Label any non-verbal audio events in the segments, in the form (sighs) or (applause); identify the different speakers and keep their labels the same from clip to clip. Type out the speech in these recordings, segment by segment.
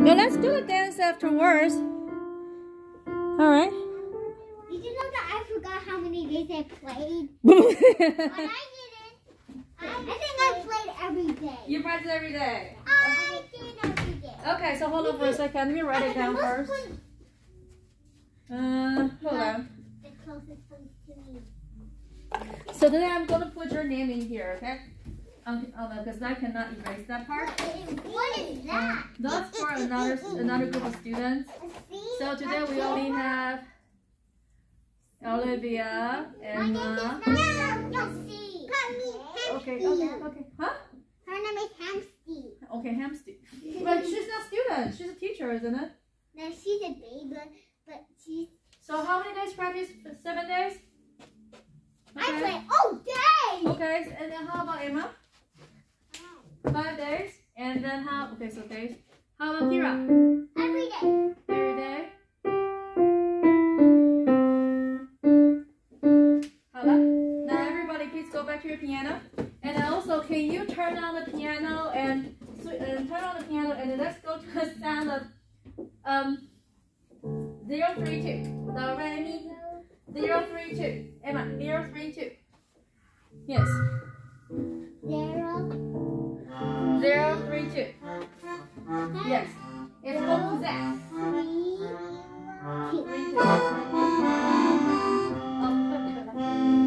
Speaker 1: No, let's do the dance afterwards. Alright.
Speaker 2: Did you know that I forgot how many days I played? (laughs) but I didn't. I, I think I played every day.
Speaker 1: You practice every day?
Speaker 2: I did every day.
Speaker 1: Okay, so hold on for a second. Let me write it down first. Uh, hold on. So then I'm going to put your name in here, okay? Okay, oh, because that cannot erase that part.
Speaker 2: What is that?
Speaker 1: Um, that's for another another group of students. So today we only have Olivia, Emma.
Speaker 2: My name is Hamsty.
Speaker 1: Okay, okay, okay. Huh?
Speaker 2: Her name is Hamsty.
Speaker 1: Okay, Hamsty. But she's not a student. She's a teacher, isn't it?
Speaker 2: No, she's a baby, but she's...
Speaker 1: So how many days practice? Seven days? Okay.
Speaker 2: I play all day!
Speaker 1: Okay, and then how about Emma? Five days, and then how? Okay, so days. How about Kira?
Speaker 2: Every day.
Speaker 1: Every day. Now everybody, please go back to your piano. And also, can you turn on the piano and uh, turn on the piano and let's go to the sound of um zero three two. the Remy. Zero three two. Emma. Zero three two. Yes.
Speaker 2: Zero
Speaker 1: zero, three, two. Yes. It's called possess.
Speaker 2: Three,
Speaker 1: two. (laughs) Um, (laughs)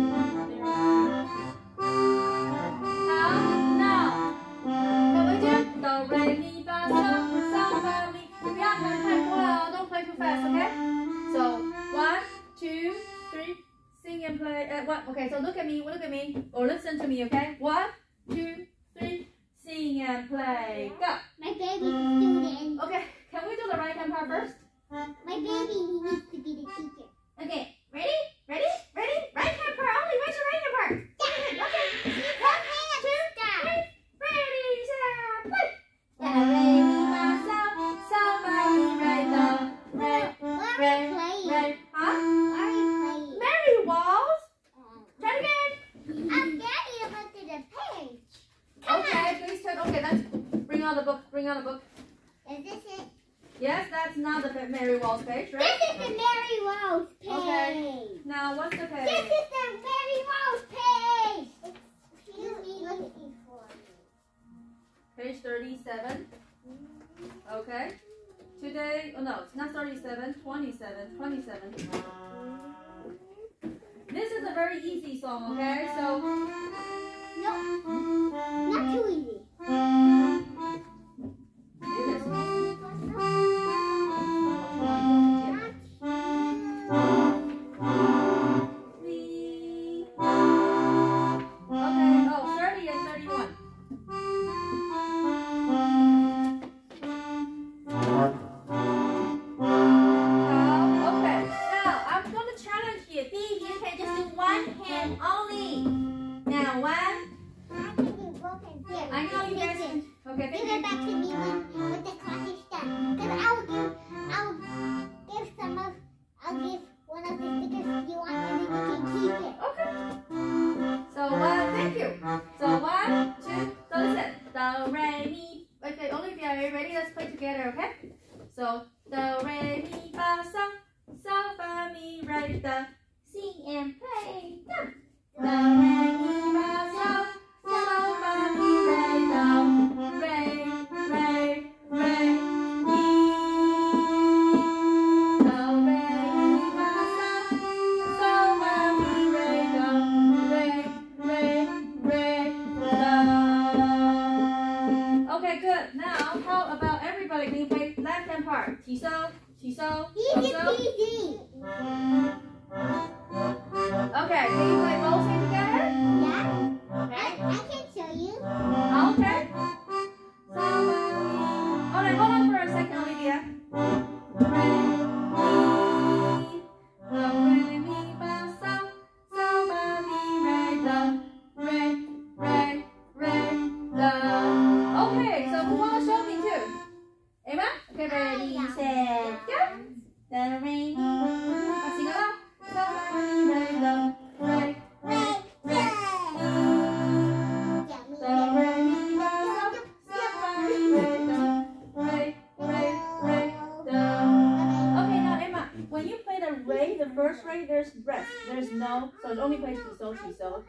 Speaker 1: no, so it only plays ti so, ti so.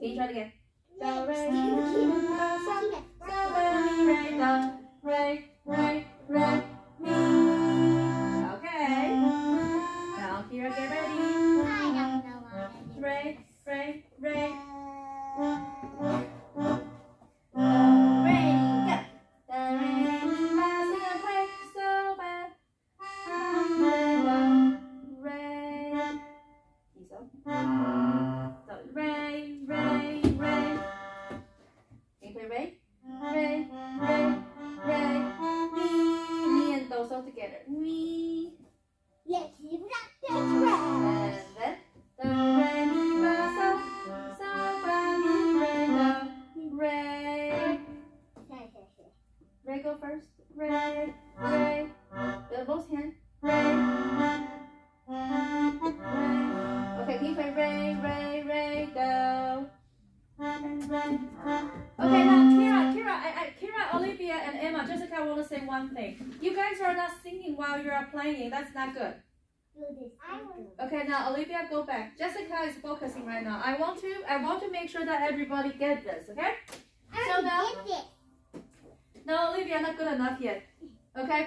Speaker 1: Can you try it again?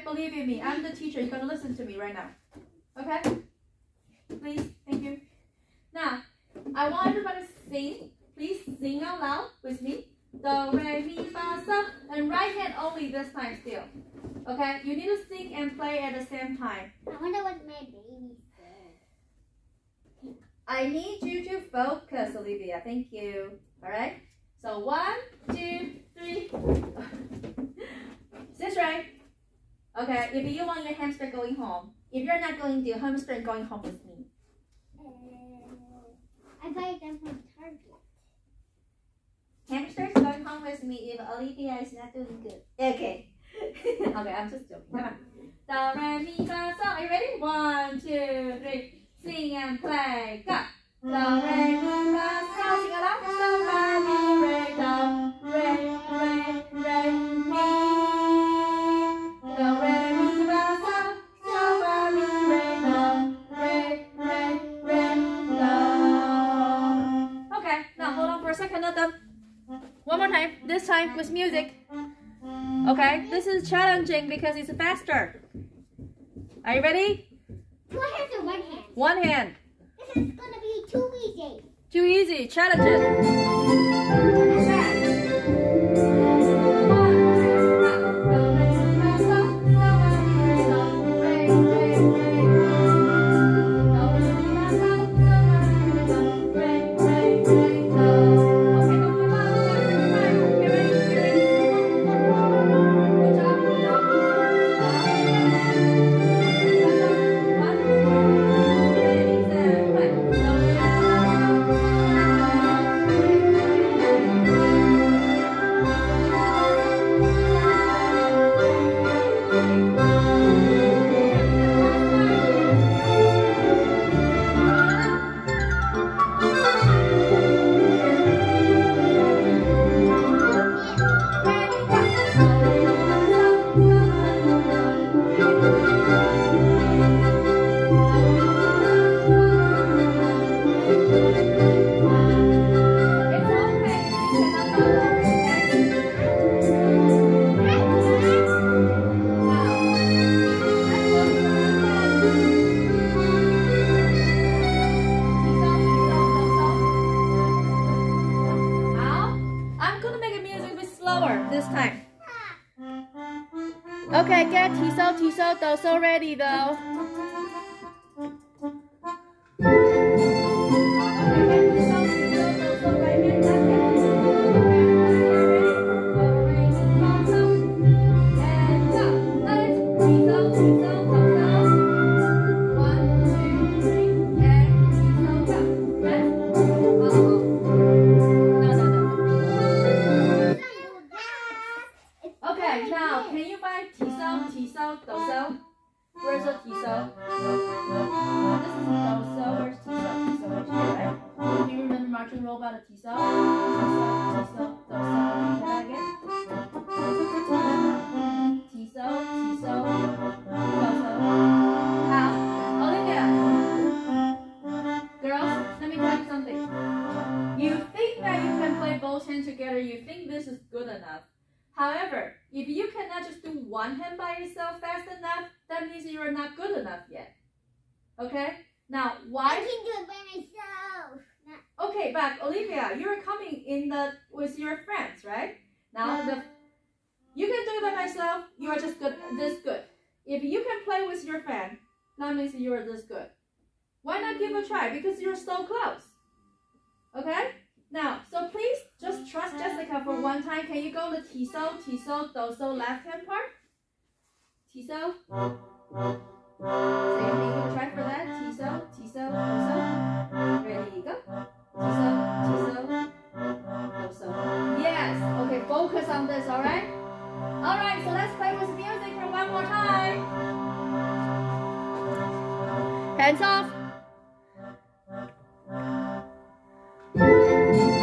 Speaker 1: Believe in me. I'm the teacher. You're gonna listen to me right now. Okay? Please, thank you. Now, I want everybody to sing. Please sing out loud with me. Do, re, mi, fa, sol. And right hand only this time still. Okay? You need to sing and play at the same time.
Speaker 2: I wonder what my baby said.
Speaker 1: I need you to focus, Olivia. Thank you. All right. So one, two, three. (laughs) Is This right. Okay. If you want your hamster going home, if you're not going to hamster going home with me.
Speaker 2: Uh, I buy them from Target.
Speaker 1: Hamsters going home with me if Olivia is not doing good. Okay. (laughs) okay, I'm just joking. Come on. Do, re, mi, fa, sol. Are you ready? One, two, three. Sing and play. Go. Do, re, mi, fa, sol. Sing along. So, fa, mi, re, do. Re, re, re, mi. Second. Done. One more time. This time with music. Okay, this is challenging because it's faster. Are you ready?
Speaker 2: Two hands or one hand?
Speaker 1: One hand.
Speaker 2: This is gonna be too easy.
Speaker 1: Too easy. Challenge it. Tiso, do so ready though. Okay, get Tiso, Tiso, do so right hand, left hand. Okay, Where's Latisa? This is Nelsa. Where's Tisa? Tisa, where's Tisa, right? Do you remember marching roll about Atisa? Tisa, Tisa, Tisa. Say that again. Tiso, Tiso, Tiso. Half. Olivia. Girls, let me tell you something. You think that you can play both hands together. You think this is good enough. Doso. if you cannot just do one Tiso, Doso. How? Olivia. by yourself fast enough, that means you're not good enough yet. Okay? Now,
Speaker 2: I
Speaker 1: why?
Speaker 2: can do it by myself.
Speaker 1: Okay, but Olivia, you're coming in the with your friends, right? Now the you can do it by myself. You are just good, this good. If you can play with your friend, that means you're this good. Why not give a try? Because you're so close. Okay? Now, so please just trust Jessica for one time. Can you go to Tiso, Tiso, Doso, left hand part? Tiso? Same thing, you try for that. Tiso, Tiso, Doso. Ready, go. Tiso, Tiso, Doso. Yes. Okay, focus on this, alright? Alright, so let's play with music for one more time. Hands off. Tiso,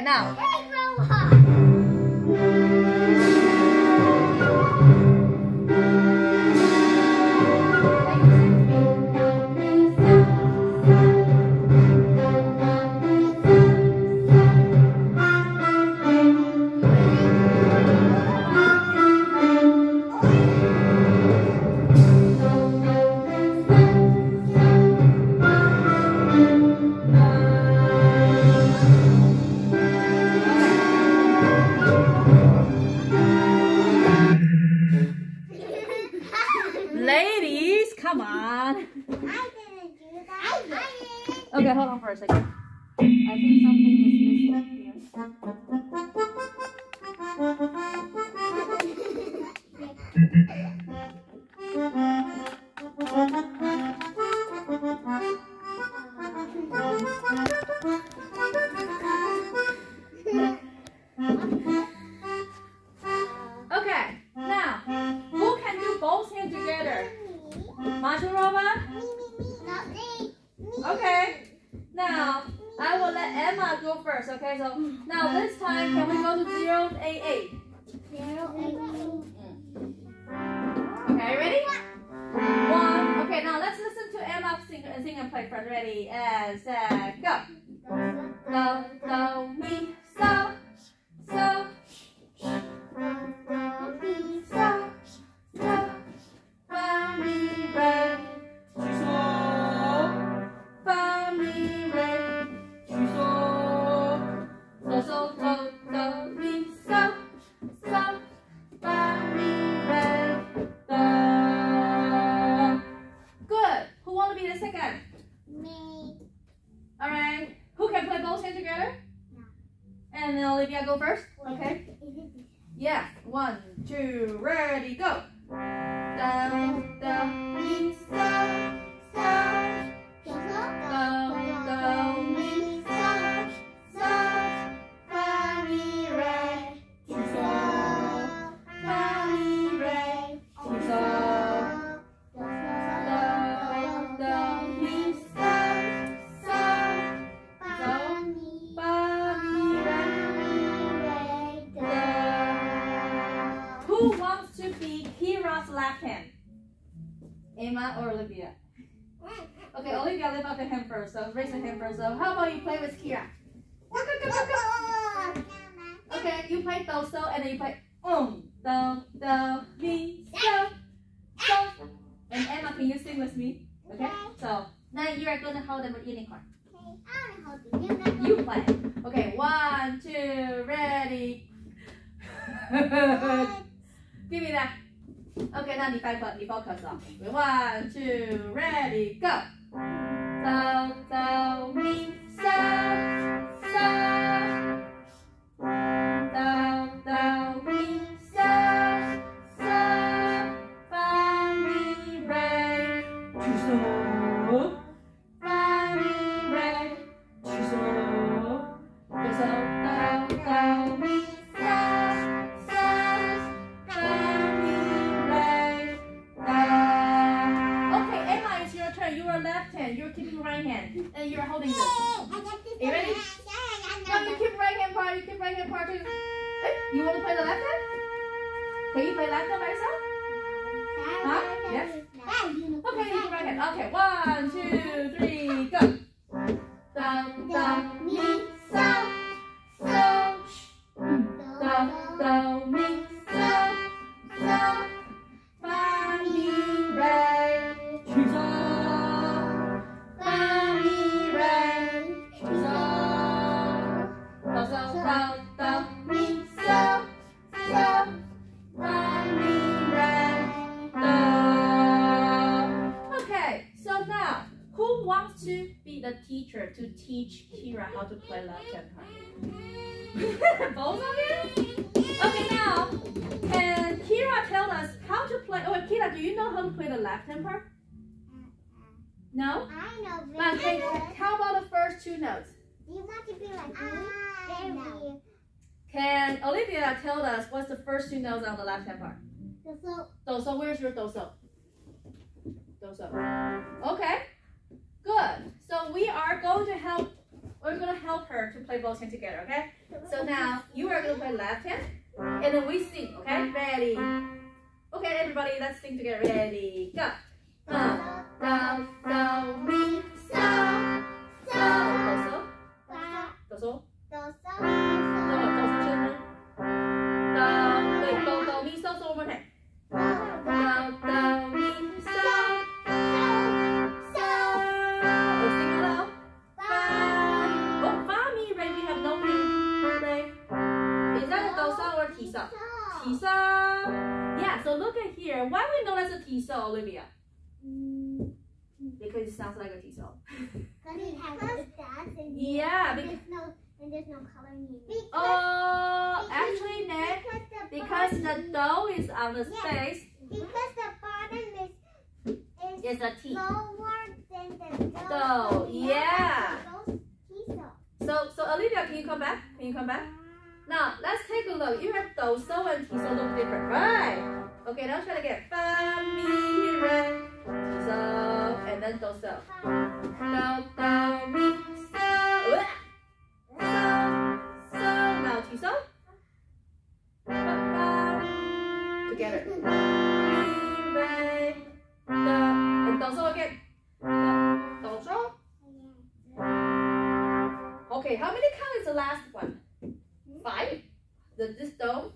Speaker 1: now. Okay, hold on for a second. I think something is missing here.
Speaker 2: T-cell.
Speaker 1: Yeah, so look at here. Why we know that's a T-cell, Olivia? Because it sounds like a T-cell. (laughs)
Speaker 2: because it has dots and,
Speaker 1: yeah,
Speaker 2: and there's no, and there's no color needed.
Speaker 1: Oh, actually, Ned,
Speaker 2: because
Speaker 1: the, the dough is on the yeah, space.
Speaker 2: Because the bottom is is
Speaker 1: a T.
Speaker 2: Lower than the dough. So,
Speaker 1: yeah. So, so Olivia, can you come back? Can you come back? Now, let's take a look. You have do, so, and ti so look different, right? Okay, now try to get fa, mi, re, ti so, and then do, so. Do, do, mi, so. So, so. Now ti so. Fa, fa, together. Mi, re, do, and do, so again. Do, do, so. Okay, how many count is the last one? Five. The, this do,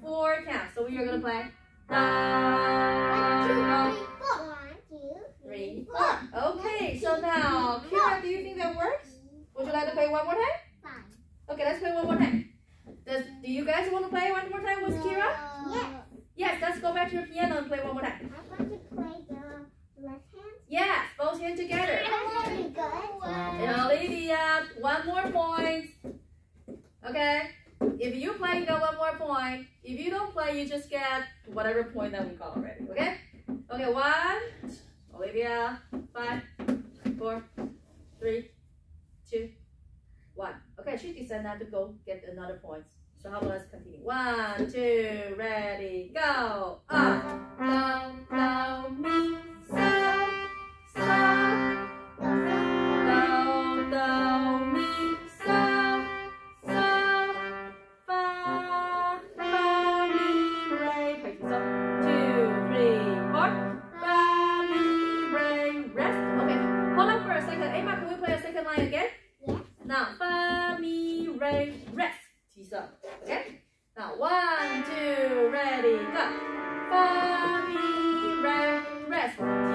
Speaker 1: four counts. So we are gonna play.
Speaker 2: One, two, three, four. One, two,
Speaker 1: three,
Speaker 2: four.
Speaker 1: Okay, so now, Kira, do you think that works? Would you like to play one more time?
Speaker 2: Fine.
Speaker 1: Okay, let's play one more time. Does do you guys want to play one more time with Kira?
Speaker 2: Yes.
Speaker 1: Yes, let's go back to your piano and play one more time.
Speaker 2: I want to play the left hand.
Speaker 1: Yes, both hands together.
Speaker 2: Would be good.
Speaker 1: And Olivia, one more point. Okay? If you play, you get one more point. If you don't play, you just get whatever point that we got already. Okay? Okay, one. Olivia, five, four, three, two, one. Okay, she decided not to go get another point. So how about let's continue? One, two, ready, go. Up, down, down, mi, rest, tease up, okay? Now one, two, ready, go. Fa, rest.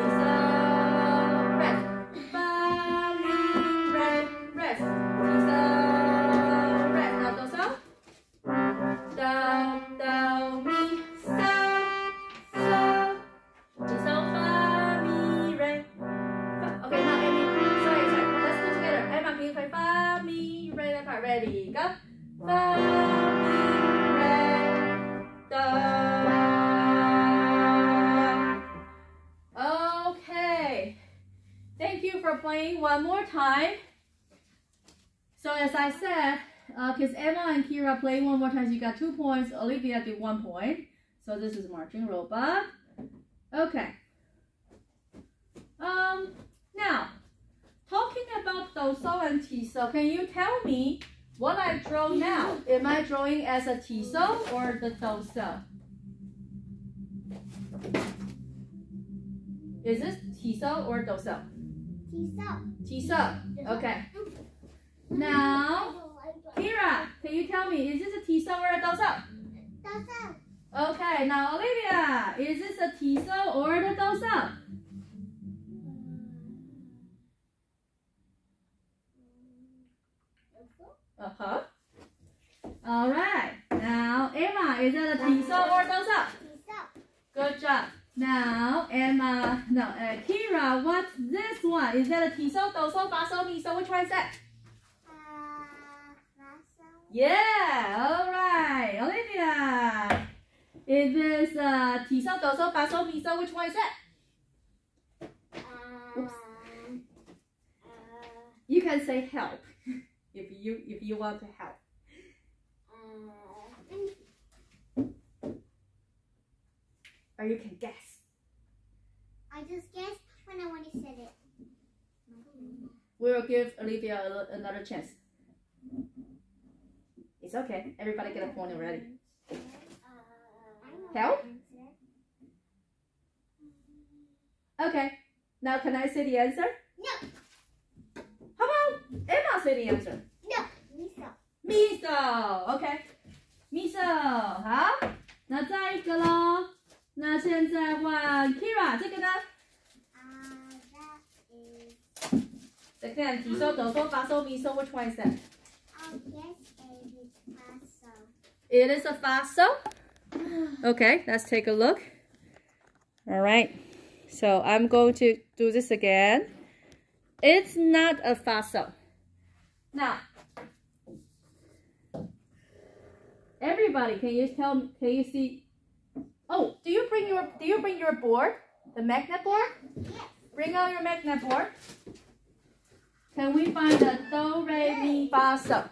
Speaker 1: Time. So as I said, because Emma and Kira play one more time, you got two points. Olivia did one point. So this is marching robot. Okay. Um. Now, talking about doso and tiso, can you tell me what I draw now? Am I drawing as a tiso or the doso? Is this tiso or doso? Tiso. Okay. Now, (laughs) Kira, can you tell me, is this a tiso or a doso? Okay, now Olivia, is this a tiso or a doso? Uh-huh. All right. Now, Emma, is that a tiso or doso? Good job. Now, Emma, no, uh, Kira, what's this one? Is that a tiso, doso, baso, miso? Which one is that? Yeah, all right. Olivia, is this uh, tiso, doso, baso, miso? Which one is that? You can say help (laughs) if you if you want to help. Or you can guess.
Speaker 2: I just guessed when I already said it.
Speaker 1: We'll give Olivia a, lo- another chance. It's okay. Everybody get a point already. Help? Okay. Now can I say the answer?
Speaker 2: No.
Speaker 1: How about Emma say the answer?
Speaker 2: No. Miso.
Speaker 1: miso OK。miso 好，那再一个喽。 那现在换 Kira 这个呢？
Speaker 2: Uh, that is.
Speaker 1: 再看提手、抖手、发手、咪手，which one is that?
Speaker 2: I guess it is paso.
Speaker 1: It is a faso. (sighs) Okay, let's take a look. All right. So I'm going to do this again. It's not a faso. Now, everybody, can you tell? Can you see? Oh, do you bring your do you bring your board? The magnet board?
Speaker 2: Yes.
Speaker 1: Bring out your magnet board. Can we find the do re mi fa sol?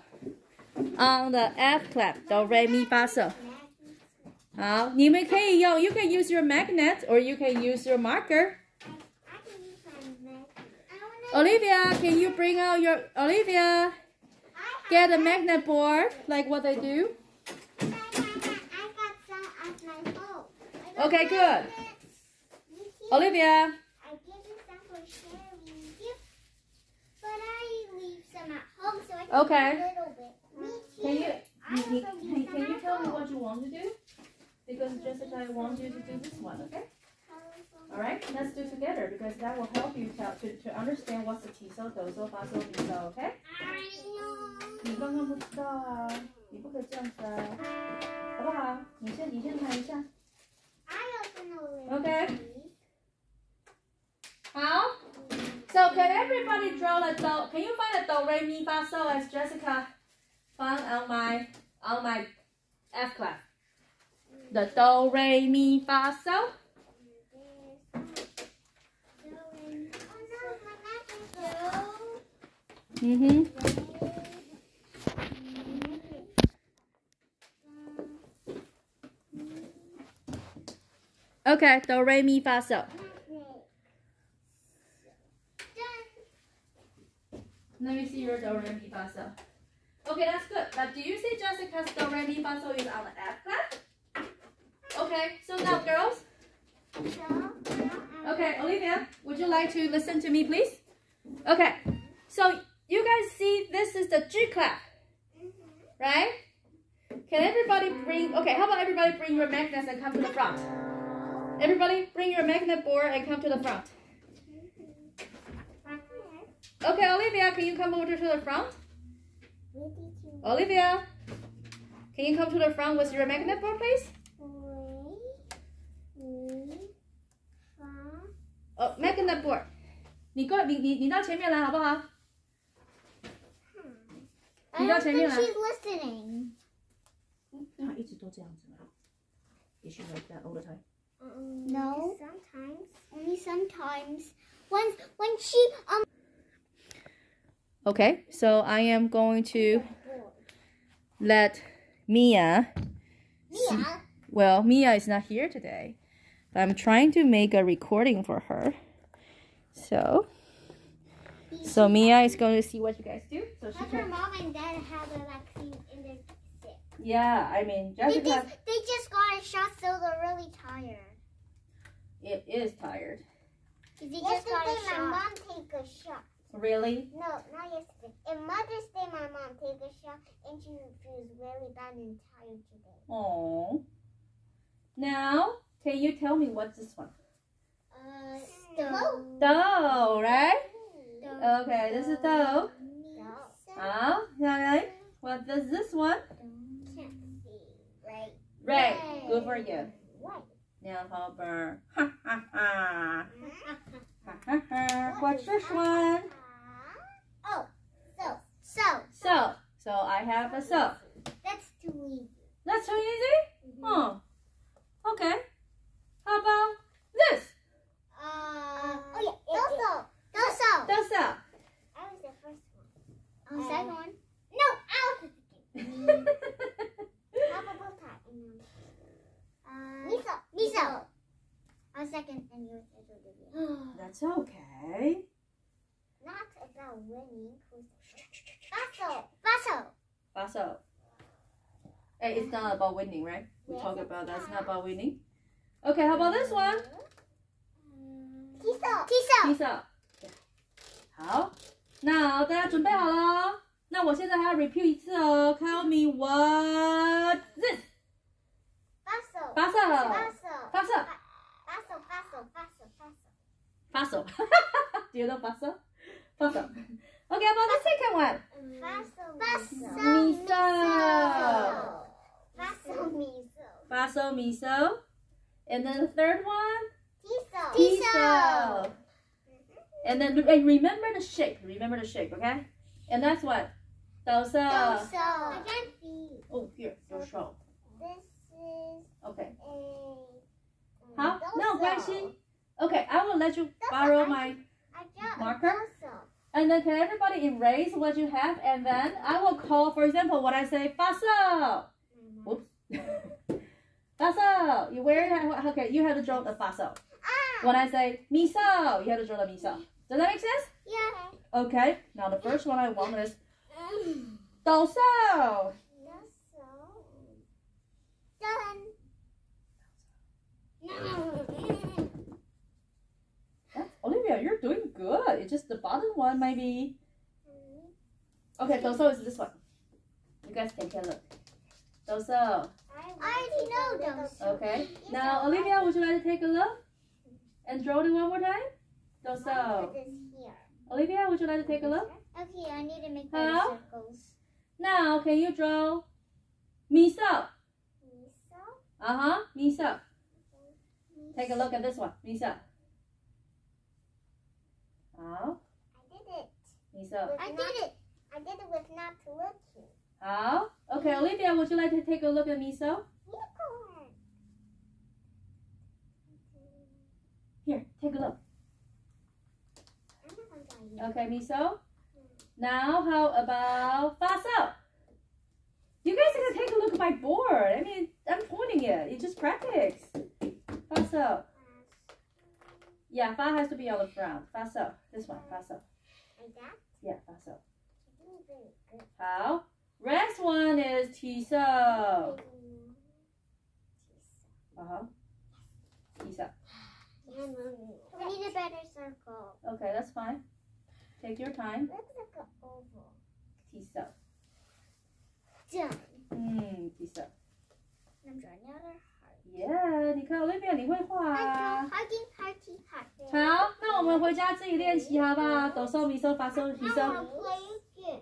Speaker 1: On the F clef? do re mi fa sol. 好，你们可以用，you can use your magnet or you can use your marker. Olivia, can you bring out your Olivia? Get a magnet board like what they do. Okay, good. Olivia.
Speaker 2: I give you some for sharing gift, but I leave some at home so I can
Speaker 1: Okay.
Speaker 2: eat a little bit. Me too.
Speaker 1: Can you
Speaker 2: I
Speaker 1: can,
Speaker 2: also
Speaker 1: can,
Speaker 2: leave
Speaker 1: can
Speaker 2: some
Speaker 1: you
Speaker 2: at
Speaker 1: tell me
Speaker 2: home.
Speaker 1: what you want to do? Because Jessica wants you to do this one, okay? All right, let's do together because that will help you tell, to, to understand what's the tiso, doso, faso, miso, okay?
Speaker 2: I know.
Speaker 1: 你刚刚不知道啊，你不可以这样子啊，好不好？你先你先弹一下。
Speaker 2: I also know
Speaker 1: Okay. 好。So can everybody draw the do? Can you find the do re mi fa so as Jessica found on my on my F clef? The do re mi fa so.
Speaker 2: Oh
Speaker 1: Okay, do re mi fa so. Let me see your do re mi fa so. Okay, that's good. But do you see Jessica's do re mi fa so is on the F clef? Okay, so now girls. Okay, Olivia, would you like to listen to me, please? Okay, so you guys see this is the G clef, right? Can everybody bring, okay, how about everybody bring your magnets and come to the front? Everybody bring your magnet board and come to the front. Okay, Olivia, can you come over to the front? Olivia, can you come to the front with your magnet board, please? Oh, magnet board. 你过你你你到前面来好不好？
Speaker 2: I
Speaker 1: You
Speaker 2: don't
Speaker 1: got
Speaker 2: think
Speaker 1: Jamila.
Speaker 2: she's listening. (laughs)
Speaker 1: 他一直都这样子吗？Is she like that all the time?
Speaker 2: No. Sometimes. Only sometimes. When when she um
Speaker 1: Okay, so I am going to let Mia.
Speaker 2: Mia.
Speaker 1: Well, Mia is not here today, but I'm trying to make a recording for her. So, so Mia is going to see what you guys do. So she
Speaker 2: Have her mom and dad have a vaccine in their sick.
Speaker 1: Yeah, I mean
Speaker 2: They just they just got a shot, so they're really tired.
Speaker 1: It is tired.
Speaker 2: They just got a shot. my mom take a shot.
Speaker 1: Really?
Speaker 2: No, not yesterday. In Mother's Day, my mom take a shot, and she feels really bad and tired today.
Speaker 1: Oh. Now, can you tell me what's this one?
Speaker 2: Uh, stove.
Speaker 1: Dough, right?
Speaker 2: Stove.
Speaker 1: Okay, this is dough. Ah, okay. What does this one?
Speaker 2: Can't see. Right.
Speaker 1: Ray.
Speaker 2: Ray.
Speaker 1: Good for you.
Speaker 2: Right.
Speaker 1: Now, Hopper. Ha ha ha. Ha ha ha. What's this one?
Speaker 2: Oh, so, so,
Speaker 1: So, so I have a so.
Speaker 2: that's too easy.
Speaker 1: That's too easy? Oh. Okay. How about this?
Speaker 2: Uh, oh yeah, doso, doso.
Speaker 1: That's a.
Speaker 2: I was the first one. Oh, second one. No, I was the second. (laughs) Probable time. Uh, miso, miso. I was second, and you were third.
Speaker 1: That's okay.
Speaker 2: Not about winning. Basso, basso.
Speaker 1: Basso. Hey, it's not about winning, right? We
Speaker 2: Yes,
Speaker 1: talk
Speaker 2: it's
Speaker 1: about that's not
Speaker 2: not.
Speaker 1: about winning. Okay, how about this one?
Speaker 2: Tiso, tiso.
Speaker 1: 披萨。好，那大家准备好了哦？那我现在还要 repeat 一次哦。Tell me what this？ Paso.
Speaker 2: Paso. Paso. Paso. Paso.
Speaker 1: Paso. Paso. Do you know paso? Paso. Okay, about the second one.
Speaker 2: Paso. Paso.
Speaker 1: Miso.
Speaker 2: Paso miso.
Speaker 1: Paso miso. And then the third one.
Speaker 2: Tiso.
Speaker 1: Tiso. And then and remember the shape. Remember the shape, okay? And that's what? Dosa.
Speaker 2: Dosa. Uh, I can't see.
Speaker 1: Oh, here, your show. Okay. Huh? No, question. Okay, I will let you borrow my marker. And then can everybody erase what you have? And then I will call, for example, what I say, fossil. oops, fossil. You where? Okay, you have to draw the
Speaker 2: fossil.
Speaker 1: When I say miso, you have to draw the miso. Does that make sense?
Speaker 2: Yeah.
Speaker 1: Okay. Now the first one I want is (laughs) doso.
Speaker 2: Done. No. (laughs) Olivia, you're doing good.
Speaker 1: It's just the bottom one maybe. Mm-hmm. Okay, Doso is this one. You guys take a look. Doso.
Speaker 2: I already know Doso.
Speaker 1: Okay. Now, Olivia, would you like to take a look? And draw it one more time? Doso. Olivia, would you like to take a look?
Speaker 2: Okay, I need to make the circles.
Speaker 1: Now, can you draw Miso?
Speaker 2: Miso.
Speaker 1: Uh-huh, miso. Take a look at this one, miso. How?
Speaker 2: I did it.
Speaker 1: Miso.
Speaker 2: I did it. I did it with not looking.
Speaker 1: How? Okay, Olivia, would you like to take a look at miso?
Speaker 2: Unicorn.
Speaker 1: Here, take a look.
Speaker 2: I'm not gonna draw you.
Speaker 1: Okay, miso. Now, how about faso? You guys are gonna take a look at my board. I mean, I'm pointing it. You just practice. Faso. Yeah, fa has to be on the front. Faso. This one, faso.
Speaker 2: Like that?
Speaker 1: Yeah.
Speaker 2: I very good.
Speaker 1: How? Next one is tiso. Uh-huh. Tiso.
Speaker 2: We need a better circle.
Speaker 1: Okay, that's fine. Take your time.
Speaker 2: Looks like an oval.
Speaker 1: Tiso.
Speaker 2: Done.
Speaker 1: Hmm, tiso.
Speaker 2: I'm drawing another heart.
Speaker 1: Yeah，你看 Olivia，你会画啊。
Speaker 2: Hearty, hearty, heart.
Speaker 1: 好，那我们回家自己练习好不好？抖手、米手、发手、提手。
Speaker 2: play again.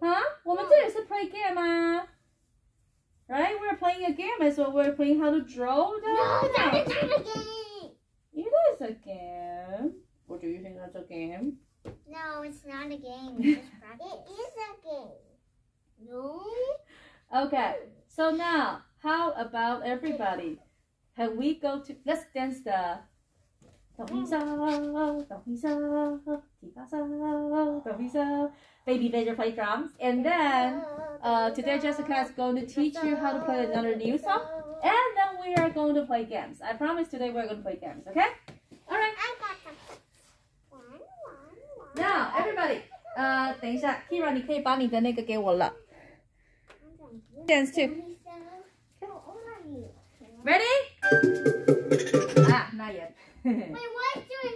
Speaker 1: 啊，我们这也是 play game 啊。Right, we're playing a game as well. We're playing how to draw the.
Speaker 2: No, that is not a game.
Speaker 1: It is a game. What do you think that's a game?
Speaker 2: No, it's not a game. It's just practice. It is a game. No.
Speaker 1: Okay, so now how about everybody? Can we go to let's dance the 哆咪嗦，哆咪嗦，提发嗦，哆咪嗦。Baby Vader play drums, and then uh, today Jessica is going to teach you how to play another new song, and then we are going to play games. I promise today we're going to play games. Okay? All right.
Speaker 2: I got them. One, one, one.
Speaker 1: Now everybody, 呃，等一下，Kira，你可以把你的那个给我了。Dance too. Ready? ah, not yet. (laughs)
Speaker 2: Wait, what's doing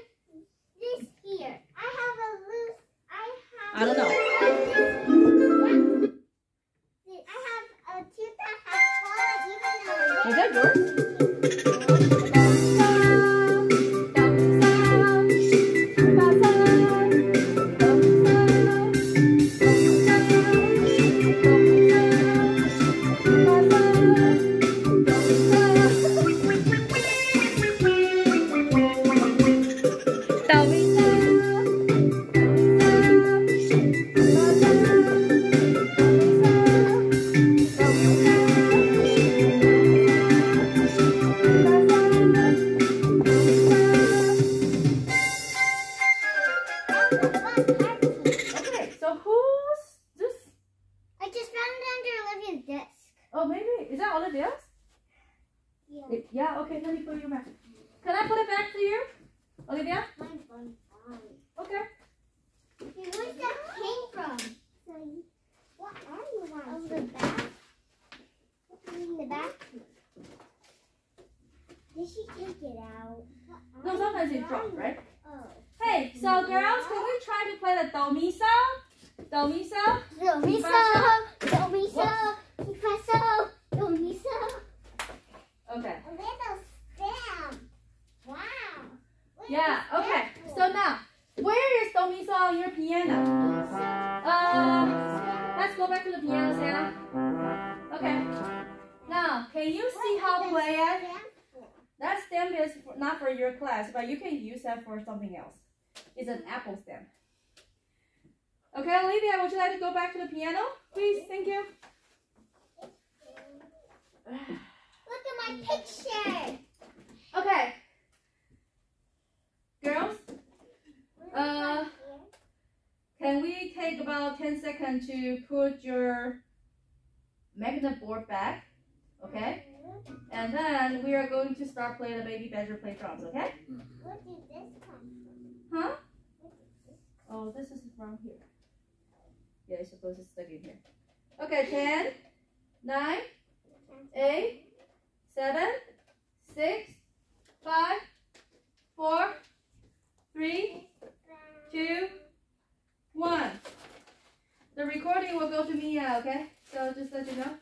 Speaker 2: this here? I have a loose. I have.
Speaker 1: I don't know.
Speaker 2: I have a tooth that has fallen even though.
Speaker 1: Is that yours? Do mi so? Do mi so,
Speaker 2: do mi so, mi fa so, do mi so.
Speaker 1: Okay.
Speaker 2: A little stamp. Wow. Look
Speaker 1: Yeah. Okay. So now, where is do mi on your piano? Um, let's go back to the piano, Santa. Okay. Now, can you see how to play it? That stem is not for your class, but you can use that for something else. It's an apple stem. Okay, Olivia, would you like to go back to the piano? Please, thank you.
Speaker 2: Look at my picture.
Speaker 1: Okay, girls, Uh, can we take about 10 seconds to put your magnet board back? Okay? And then we are going to start playing the baby badger play drums, okay?
Speaker 2: Where did this come from?
Speaker 1: Huh? Oh, this is from here. Yeah, I suppose it's stuck in here. Okay, 10, 9, 8, 7, 6, 5, 4, 3, two, one. The recording will go to Mia, okay? So just let you know.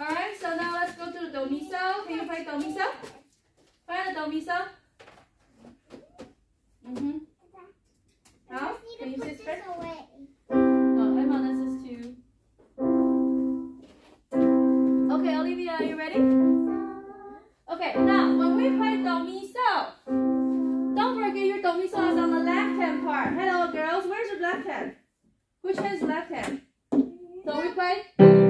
Speaker 1: Alright, so now let's go to the do miso. Can you play do miso? Play the do miso. Mm-hmm. How? Can you sit
Speaker 2: away.
Speaker 1: Okay, Olivia, are you ready? Okay, now when we play do mi so, don't forget your do mi so is on the left hand part. Hello, girls. Where's your left hand? Which hand is left hand? So we play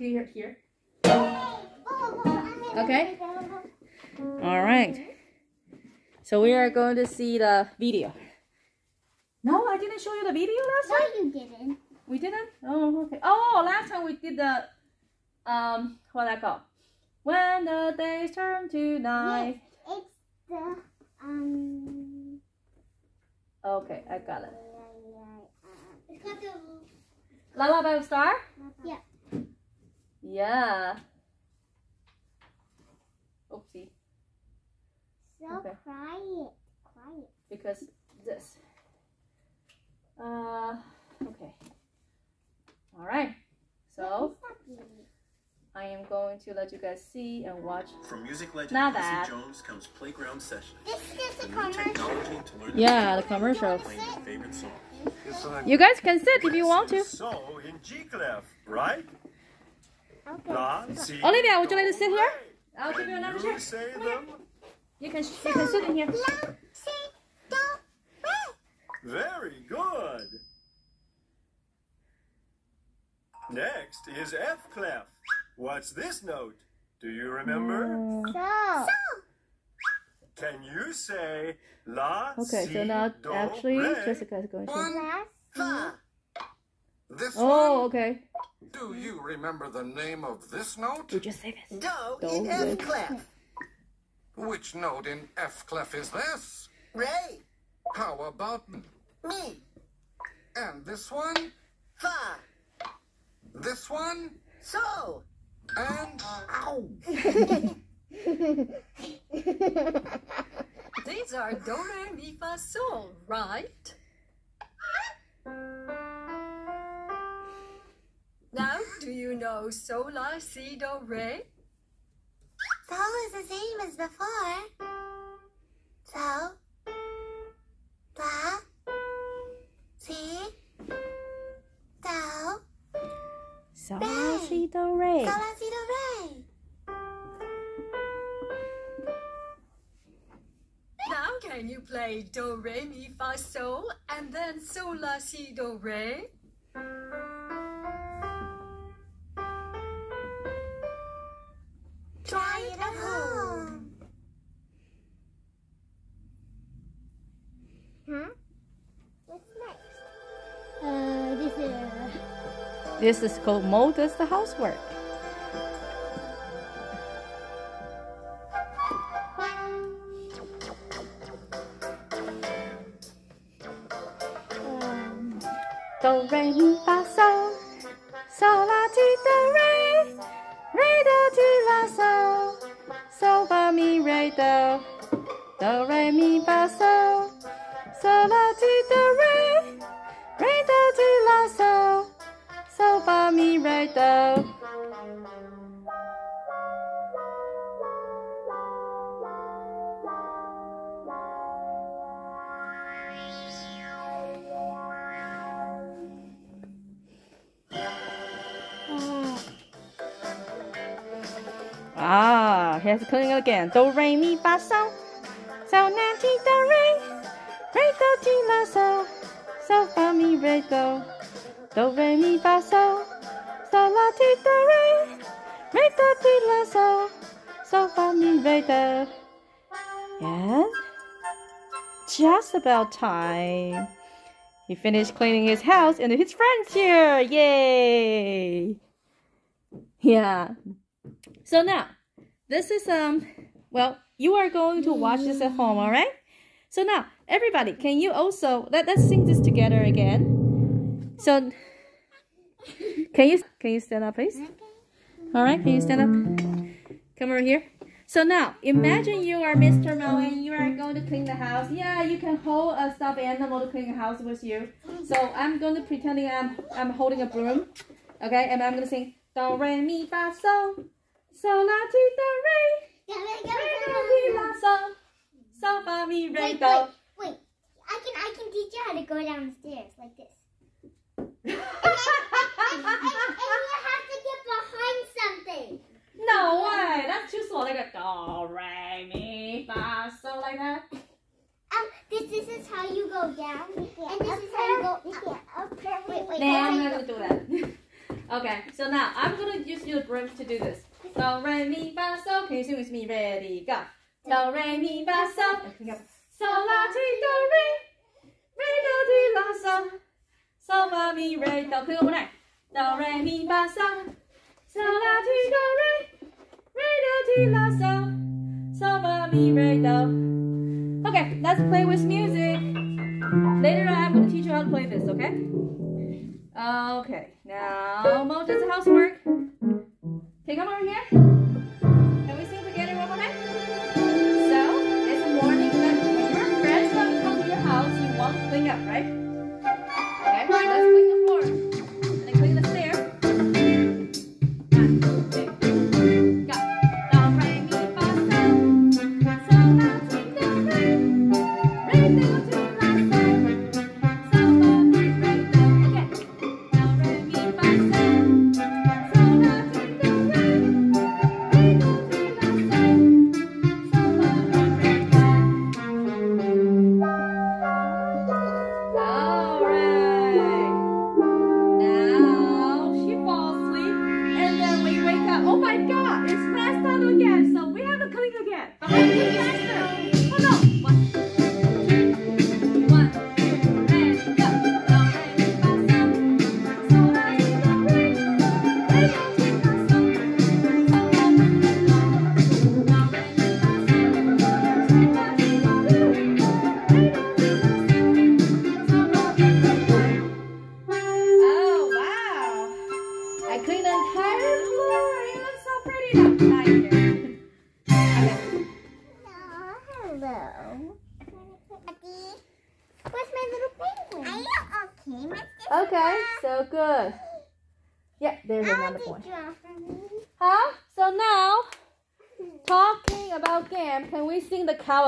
Speaker 1: to come here? here? Okay. Okay. All right. So we are going to see the video. No, I didn't show you the video last
Speaker 2: No,
Speaker 1: time.
Speaker 2: you didn't.
Speaker 1: We didn't. Oh, okay. Oh, last time we did the um, what I call when the days turn to night.
Speaker 2: It's the um.
Speaker 1: Okay, I got it.
Speaker 2: It's called the.
Speaker 1: Lullaby of Star.
Speaker 2: Yeah.
Speaker 1: Yeah. Oopsie.
Speaker 2: So
Speaker 1: Okay.
Speaker 2: quiet. Quiet.
Speaker 1: Because this. Uh, okay. All right. So I am going to let you guys see and watch.
Speaker 3: From music legend
Speaker 1: Not
Speaker 3: Quincy
Speaker 1: that.
Speaker 3: Jones comes Playground Session.
Speaker 2: This is a commercial.
Speaker 3: to learn
Speaker 1: Yeah, the commercial.
Speaker 3: favorite song.
Speaker 1: You guys can sit if you want to.
Speaker 4: So in G clef, right?
Speaker 2: Okay.
Speaker 1: Olivia, would you like to sit here? I'll give you another chair. You can you can sit in here.
Speaker 2: La, si, do, re.
Speaker 4: Very good. Next is F clef. What's this note? Do you remember? Mm.
Speaker 2: So.
Speaker 4: Can you say La,
Speaker 1: Okay,
Speaker 4: si,
Speaker 1: so now
Speaker 4: do,
Speaker 1: actually
Speaker 4: re?
Speaker 1: Jessica is going to.
Speaker 2: Last.
Speaker 5: Fa. This
Speaker 1: Oh,
Speaker 5: one?
Speaker 1: okay.
Speaker 5: Do you remember the name of this note?
Speaker 1: We just say this.
Speaker 6: Do
Speaker 1: Do,
Speaker 6: in. F clef. (laughs)
Speaker 5: Which note in F clef is this?
Speaker 6: Ray.
Speaker 5: How about
Speaker 6: Me.
Speaker 5: and this one?
Speaker 6: Fa.
Speaker 5: This one?
Speaker 6: So.
Speaker 5: And
Speaker 6: Ow. (laughs)
Speaker 7: These are do, re, mi, fa, sol, right? (laughs) Now, do you know sol, la, si, do, re?
Speaker 2: So is the same as before. So. La. Si. Do.
Speaker 1: So la si do re.
Speaker 2: So la si do re.
Speaker 7: Now, can you play do, re, mi, fa, sol, and then sol, la, si, do, re?
Speaker 2: This is
Speaker 1: called Mo does the housework. Here's cleaning again. Do re mi fa. Sol la ti do re. Re do ti la sol. Sol fa mi re do. Do re mi fa sol. Sol la ti do re. Re do ti la sol. Sol fa mi re do. Yes. Just about time. He finished cleaning his house and his friends here. Yay! Yeah. So now, this is um well, you are going to watch this at home, all right? So now, everybody, can you also let, let's sing this together again. So can you can you stand up, please? All right, can you stand up? Come over here. So now, imagine you are Mr. Mo and you are going to clean the house. Yeah, you can hold a stuffed animal to clean the house with you. So I'm going to pretending I'm I'm holding a broom, okay? And I'm gonna sing do re mi fa sol, sol la ti do re, re do ti la sol, sol fa mi re
Speaker 2: Wait,
Speaker 1: do.
Speaker 2: wait, wait. I can I can teach you how to go downstairs like this. (laughs) And, and, and you have to get behind something.
Speaker 1: No way, that's too slow. Like a do re mi fa sol like that.
Speaker 2: Um, this this is how you go down, and this is how you go up. Wait, wait,
Speaker 1: Nah, I'm not gonna do that. (laughs) okay, so now I'm gonna use your broom to do this. Do re mi fa sol. Can you sing with me? Ready, go. Do re mi fa sol. Pick. Sol la ti do re. Re do ti la sol. Sol fa mi re do. Clean one more time. Do re mi fa sol. Sol la ti do re. Re do ti la sol. Sol fa mi re do. Okay, let's play with music. Later on, I'm gonna teach you how to play this. Okay. Okay, now Mo does the housework. Okay, come over here. Can we sing together one more time? So, it's a morning that when your friends to come to your house, you want to clean up, right?
Speaker 2: Daddy,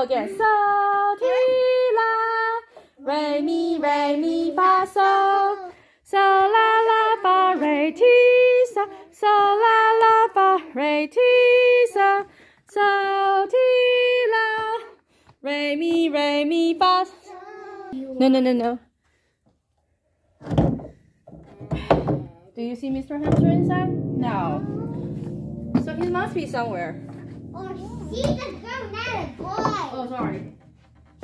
Speaker 1: again? So, ti, la, re, mi, re, mi, fa, so. So, la, la, fa, re, ti, so. So, la, la, fa, re, ti, so. So, ti, la, re, mi, re, mi, fa. No, no, no, no. Do you see Mr. Hamster inside? No. So he must be somewhere.
Speaker 2: Oh, Girl, not a boy.
Speaker 1: Oh, sorry.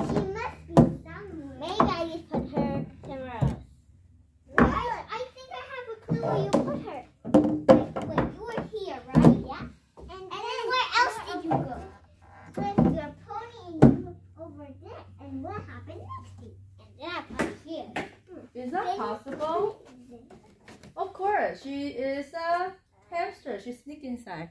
Speaker 2: She must be somewhere. Maybe I just put her somewhere else. I, I think I have a clue where you put her. Like, wait, you were here, right? Yeah. And, and then where else did you go? With your pony and you were over there. And what happened next to you? And then I put here.
Speaker 1: Is that possible? Of course. She is a hamster. She sneaked inside.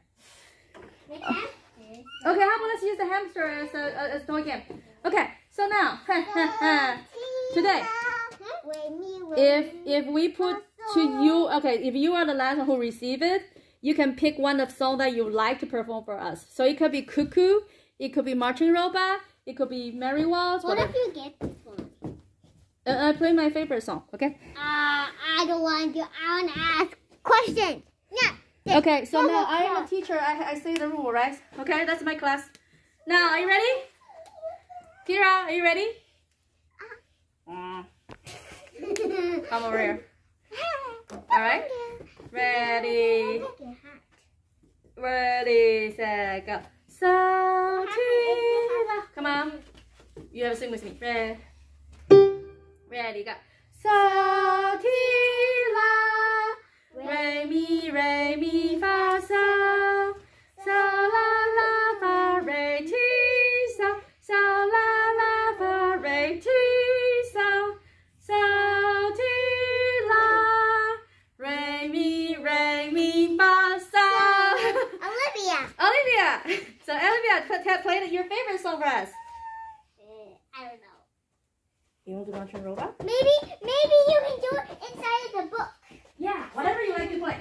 Speaker 2: Like hamsters.
Speaker 1: Okay, how about let's use the hamster as a, a, as toy game. Okay, so now, Today, if if we put to you, okay, if you are the last one who receive it, you can pick one of song that you like to perform for us. So it could be Cuckoo, it could be Marching Robot, it could be Mary Waltz,
Speaker 2: What if you get this one?
Speaker 1: Uh, I play my favorite song, okay?
Speaker 2: Uh, I don't want to. I want to ask questions. Yeah.
Speaker 1: Okay, so
Speaker 2: No,
Speaker 1: now I am a teacher. I, I say the rule, right? Okay, that's my class. Now, are you ready? Kira, are you ready? Mm, Come over here. (laughs) All right. Ready, ready, set, go. So, Come on. You have to sing with me. Ready, ready, go. So, Re mi re mi fa so
Speaker 2: Olivia,
Speaker 1: play, play your favorite song for us.
Speaker 2: Uh, I don't know.
Speaker 1: You want to launch a robot?
Speaker 2: Maybe, maybe you can do it inside of the book.
Speaker 1: Yeah, whatever you like to play,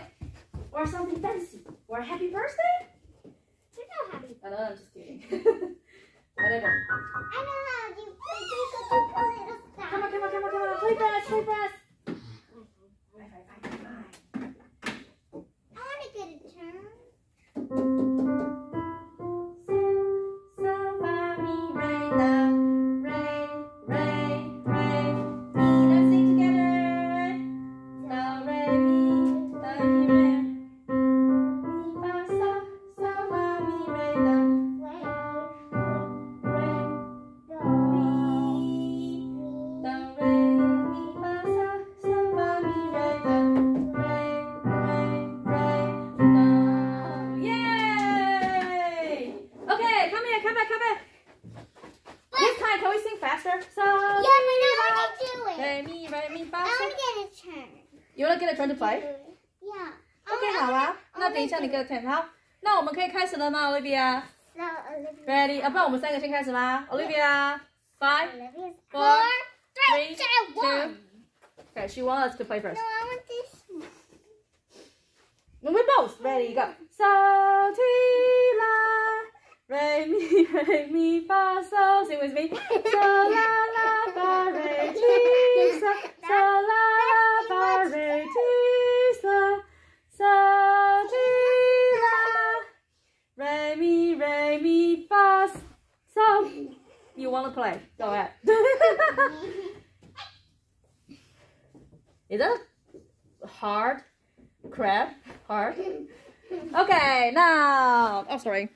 Speaker 1: or something fancy, or happy birthday.
Speaker 2: You're not happy.
Speaker 1: I know, I'm just kidding. (laughs) whatever.
Speaker 2: I know how to play a little stuff.
Speaker 1: Come on, come on, come on, come on. Play for us, play for us.
Speaker 2: I
Speaker 1: 了吗，Olivia？Ready？
Speaker 2: So Olivia.
Speaker 1: 啊，不然我们三个先开始吗？Olivia，five,
Speaker 2: Olivia's
Speaker 1: four,
Speaker 2: four,
Speaker 1: three,
Speaker 2: three, two,
Speaker 1: two.
Speaker 2: one.
Speaker 1: Okay, she wants us to play first.
Speaker 2: No, I want this one.
Speaker 1: We both ready go. So ti la, re mi re (laughs) mi fa so. Sing with me. So la la fa re ti so. Want to play? Go ahead. (laughs) Is that hard? Crab? Hard? Okay, now. Oh, sorry.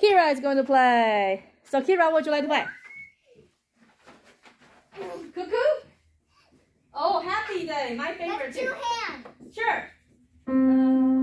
Speaker 1: Kira is going to play. So, Kira, what would you like to play? Cuckoo? Oh, Happy Day, my favorite
Speaker 2: Let's do
Speaker 1: too.
Speaker 2: hands.
Speaker 1: Sure. Okay.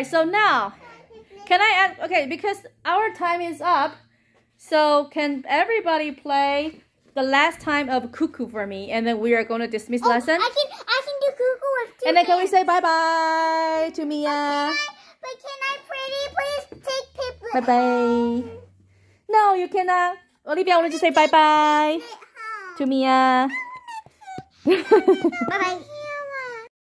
Speaker 1: Right, so now, can I ask? Okay, because our time is up, so can everybody play the last time of cuckoo for me, and then we are going to dismiss
Speaker 2: Oh,
Speaker 1: lesson.
Speaker 2: I can I can do cuckoo with two
Speaker 1: And then can we say bye bye to Mia?
Speaker 2: But can I pretty please take paper?
Speaker 1: Bye bye. No, you cannot. Olivia, I you to say bye bye to Mia.
Speaker 2: Bye bye.